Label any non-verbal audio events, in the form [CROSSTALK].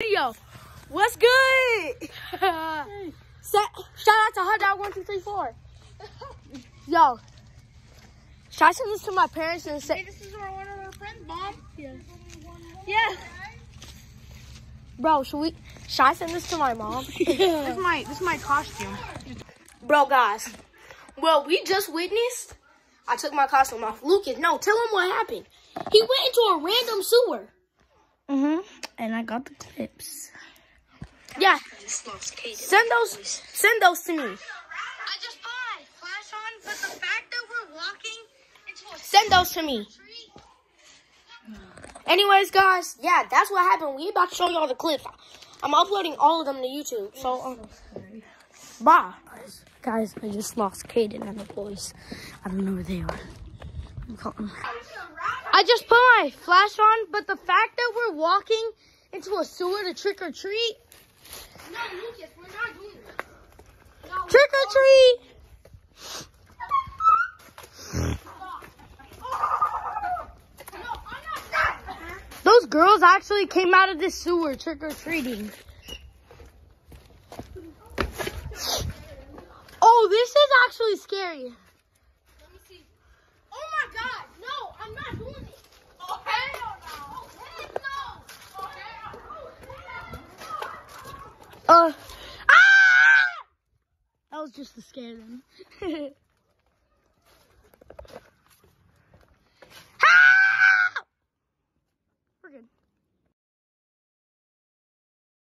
Video. What's good? [LAUGHS] Sa- shout out to Hot Dog One Two Three Four. Yo, should I send this to my parents and say, Hey, this is our, one of our friends, Mom. Yeah. Yeah. bro? Should we? Should I send this to my mom? [LAUGHS] this is my this is my costume. bro, guys. Well, we just witnessed. I took my costume off. Lucas, no, tell him what happened. He went into a random sewer. Mhm. And I got the clips. Yeah, send those. Send those to me. I just put my flash on, but the fact that we're walking into a Send those to me. Anyways, guys, yeah, that's what happened. We about to show y'all the clips. I'm uploading all of them to YouTube. So, um, bye. Guys, I just lost Caden and the boys. I don't know where they are. I just put my flash on, but the fact that we're walking into a sewer to trick or treat. No, Lucas, we're not doing that. Trick or treat. Those girls actually came out of this sewer trick or treating. Oh, this is actually scary. Uh, ah! That was just to scare them. ah! [LAUGHS] We're good.